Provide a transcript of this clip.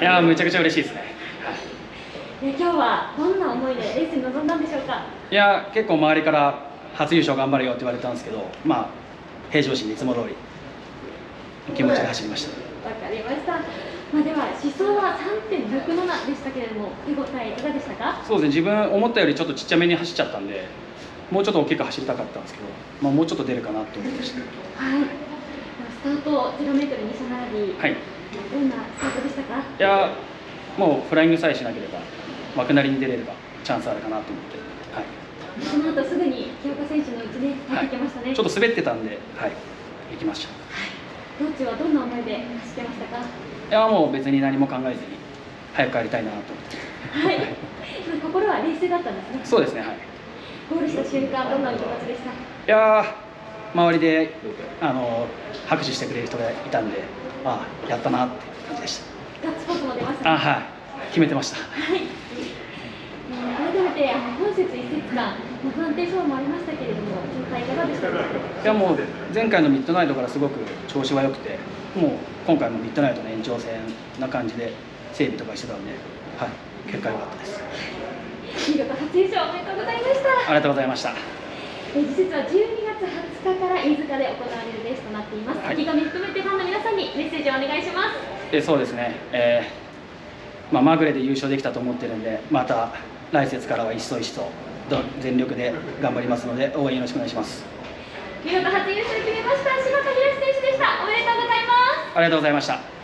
いやーめちゃくちゃ嬉しいですね、え今日はどんな思いでレースに臨んだんでしょうか？い、やー結構周りから初優勝頑張れよって言われたんですけどまあ平常心でいつも通りの気持ちで走りました。わかりました。まあ、では、思想は3.67でしたけれども、手応えいかがでしたか？そうですね自分思ったよりちょっとちっちゃめに走っちゃったんでもうちょっと大きく走りたかったんですけど、まあ、もうちょっと出るかなと思いました。はい。スタート0メートル2車並び、はいどんなスタートでしたか？いやーもうフライングさえしなければ枠なりに出れればチャンスあるかなと思って、はいその後すぐに清岡選手のうちね、入ってきましたね。ちょっと滑ってたんで、はい、行きました道中はどんな思いで走ってましたか？いやもう別に何も考えずに早く帰りたいなと思ってはい。まあ心は冷静だったんですね。そうですねはいゴールした瞬間、どんなお気持ちでした？いやー周りであの拍手してくれる人がいたんでああやったなって感じでしガッツポーズも出ましたね。たあはい決めてましたはい。えー改めてあの本節一節間、まあ不安定勝負もありましたけれども、状態いかがでしたか？いやもう前回のミッドナイトからすごく調子は良くてもう今回もミッドナイトの延長戦な感じで整備とかしてたんで、はい、結果良かったです見事初優勝おめでとうございました。ありがとうございましたえー次節は12月20日から飯塚で行われるレースとなっています。はい意気込み含めてファンの皆さんにメッセージをお願いします。でそうですね、えーまあ、まぐれで優勝できたと思ってるんでまた来節からは一層一層ど全力で頑張りますので応援よろしくお願いします見事初優勝を決めました柴田博選手でした。おめでとうございます。ありがとうございました